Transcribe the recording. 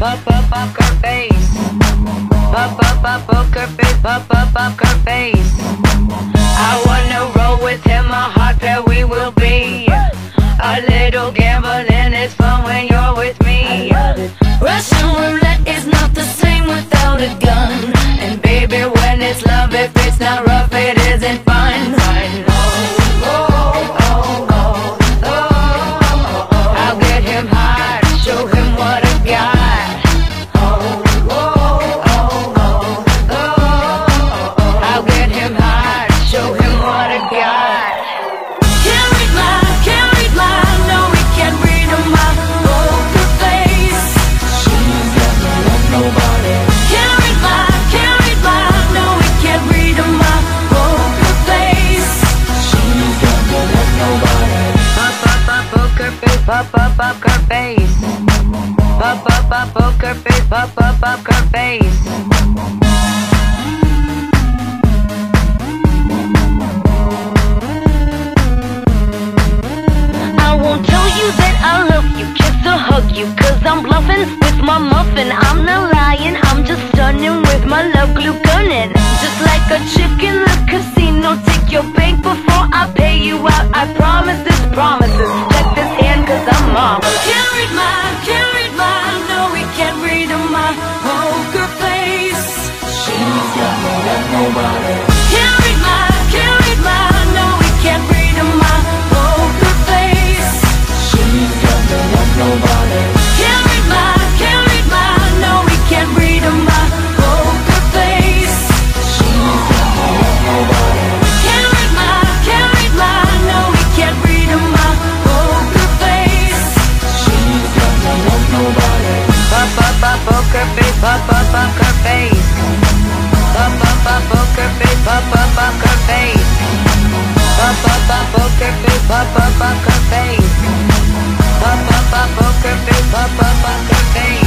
Pop, pop, poker face. Pop, pop, pop, poker face, face. I wanna roll with him, a hot we will be. A little read my, can't read my, no, we can't read oh, my poker oh, face. She's got no love, nobody. Pop, pop, pop, poker face, hug you, cause I'm bluffing with my muffin. I'm not lying, I'm just stunning with my love glue gunning. Just like a chick in the casino, take your bank before I pay you out. I promise this promises. Check this hand, cause I'm marvelous. Can't read my, no, we can't read my poker face. She's got no love, nobody. Poker face, pop, pop, poker face. Pop, pop, poker face, pop, pop, poker face. Pop, pop, poker face, pop, pop, poker face.